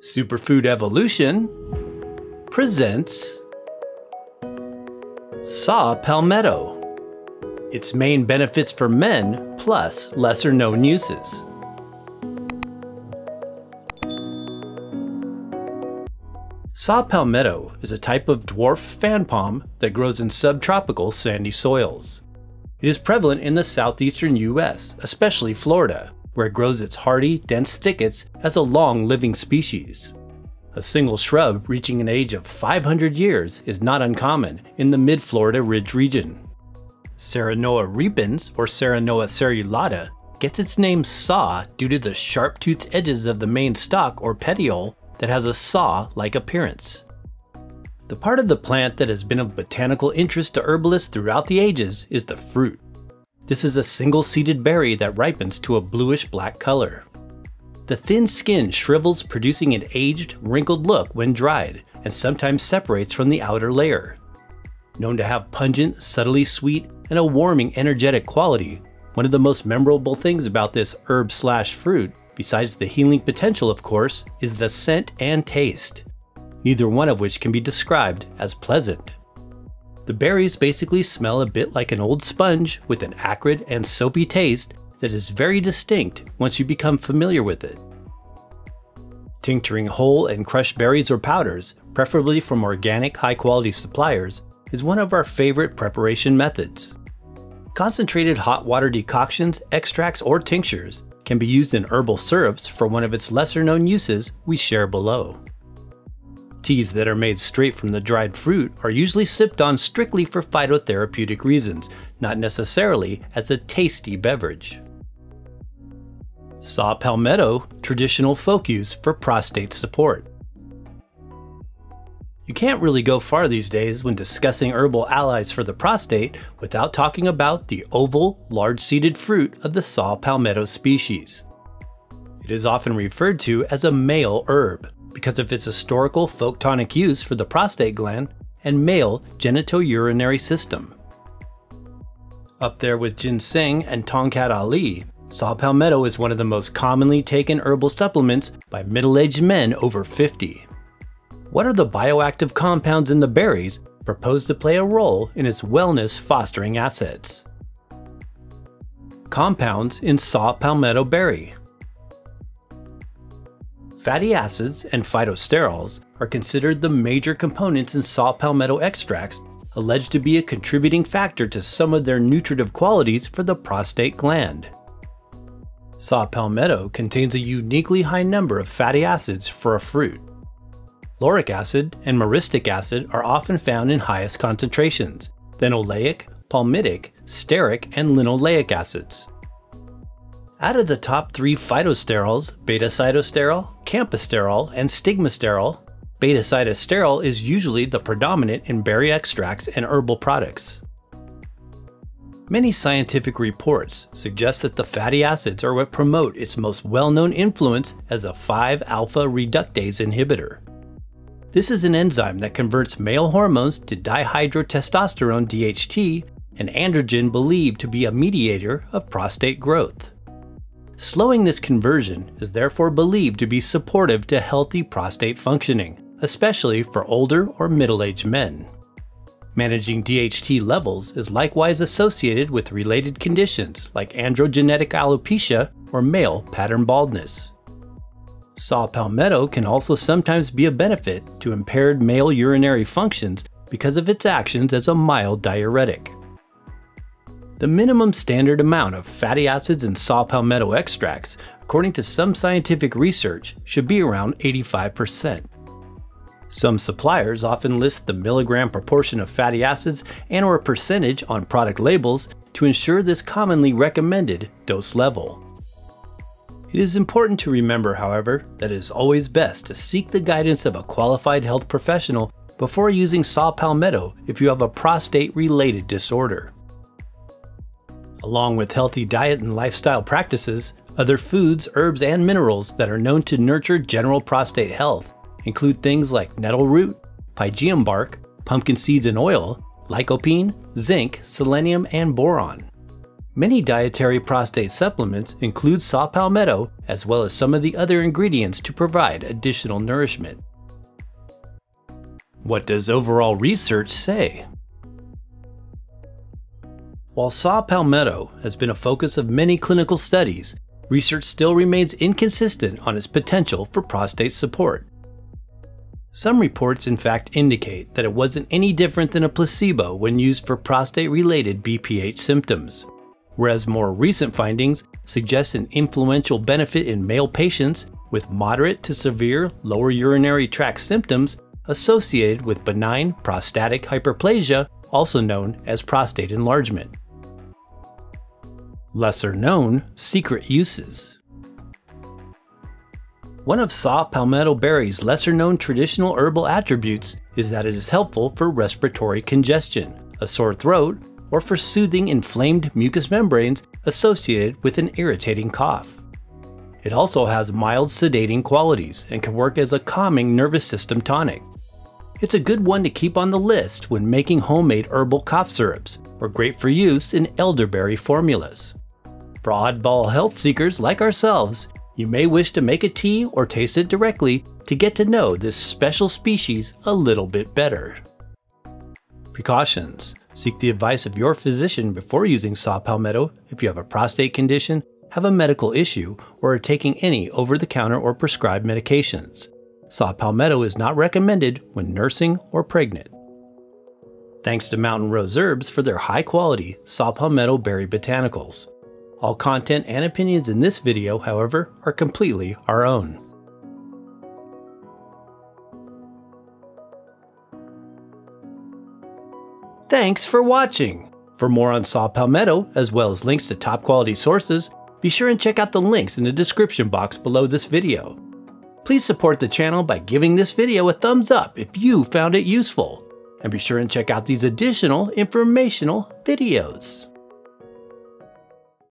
Superfood Evolution presents Saw Palmetto. Its main benefits for men plus lesser known uses. Saw palmetto is a type of dwarf fan palm that grows in subtropical sandy soils. It is prevalent in the southeastern US, especially Florida, where it grows its hardy, dense thickets as a long living species. A single shrub reaching an age of 500 years is not uncommon in the mid Florida Ridge region. Serenoa repens, or Serenoa serrulata, gets its name saw due to the sharp toothed edges of the main stalk or petiole that has a saw like appearance. The part of the plant that has been of botanical interest to herbalists throughout the ages is the fruit. This is a single seeded berry that ripens to a bluish black color. The thin skin shrivels, producing an aged, wrinkled look when dried, and sometimes separates from the outer layer. Known to have pungent, subtly sweet, and a warming, energetic quality, one of the most memorable things about this herb slash fruit, besides the healing potential of course, is the scent and taste, neither one of which can be described as pleasant. The berries basically smell a bit like an old sponge with an acrid and soapy taste that is very distinct once you become familiar with it. Tincturing whole and crushed berries or powders, preferably from organic high quality suppliers, is one of our favorite preparation methods. Concentrated hot water decoctions, extracts, or tinctures can be used in herbal syrups for one of its lesser known uses we share below. Teas that are made straight from the dried fruit are usually sipped on strictly for phytotherapeutic reasons, not necessarily as a tasty beverage. Saw palmetto, traditional folk use for prostate support. You can't really go far these days when discussing herbal allies for the prostate without talking about the oval, large seeded fruit of the saw palmetto species. It is often referred to as a male herb because of its historical folk tonic use for the prostate gland and male genitourinary system. Up there with ginseng and tongkat ali, saw palmetto is one of the most commonly taken herbal supplements by middle aged men over 50 what are the bioactive compounds in the berries proposed to play a role in its wellness fostering assets? Compounds in saw palmetto berry. Fatty acids and phytosterols are considered the major components in saw palmetto extracts, alleged to be a contributing factor to some of their nutritive qualities for the prostate gland. Saw palmetto contains a uniquely high number of fatty acids for a fruit. Lauric acid and myristic acid are often found in highest concentrations, then oleic, palmitic, stearic, and linoleic acids. Out of the top three phytosterols, beta-sitosterol, campesterol, and stigmasterol, beta-sitosterol is usually the predominant in berry extracts and herbal products. Many scientific reports suggest that the fatty acids are what promote its most well-known influence as a 5-alpha reductase inhibitor. This is an enzyme that converts male hormones to dihydrotestosterone DHT, an androgen believed to be a mediator of prostate growth. Slowing this conversion is therefore believed to be supportive to healthy prostate functioning, especially for older or middle aged men. Managing DHT levels is likewise associated with related conditions like androgenetic alopecia or male pattern baldness. Saw palmetto can also sometimes be a benefit to impaired male urinary functions because of its actions as a mild diuretic. The minimum standard amount of fatty acids in saw palmetto extracts, according to some scientific research, should be around 85%. Some suppliers often list the milligram proportion of fatty acids and or percentage on product labels to ensure this commonly recommended dose level. It is important to remember, however, that it is always best to seek the guidance of a qualified health professional before using saw palmetto if you have a prostate related disorder. Along with healthy diet and lifestyle practices, other foods, herbs, and minerals that are known to nurture general prostate health include things like nettle root, pygeum bark, pumpkin seeds and oil, lycopene, zinc, selenium, and boron. Many dietary prostate supplements include saw palmetto as well as some of the other ingredients to provide additional nourishment. What does overall research say? While saw palmetto has been a focus of many clinical studies, research still remains inconsistent on its potential for prostate support. Some reports, in fact, indicate that it wasn't any different than a placebo when used for prostate related BPH symptoms whereas more recent findings suggest an influential benefit in male patients with moderate to severe lower urinary tract symptoms associated with benign prostatic hyperplasia, also known as prostate enlargement. Lesser known secret uses. One of saw palmetto berry's lesser known traditional herbal attributes is that it is helpful for respiratory congestion, a sore throat, or for soothing inflamed mucous membranes associated with an irritating cough. It also has mild sedating qualities and can work as a calming nervous system tonic. It's a good one to keep on the list when making homemade herbal cough syrups, or great for use in elderberry formulas. For oddball health seekers like ourselves, you may wish to make a tea or taste it directly to get to know this special species a little bit better. Precautions Seek the advice of your physician before using saw palmetto if you have a prostate condition, have a medical issue, or are taking any over the counter or prescribed medications. Saw palmetto is not recommended when nursing or pregnant. Thanks to Mountain Rose Herbs for their high quality saw palmetto berry botanicals. All content and opinions in this video, however, are completely our own. Thanks for watching! For more on saw palmetto, as well as links to top quality sources, be sure and check out the links in the description box below this video. Please support the channel by giving this video a thumbs up if you found it useful. And be sure and check out these additional informational videos.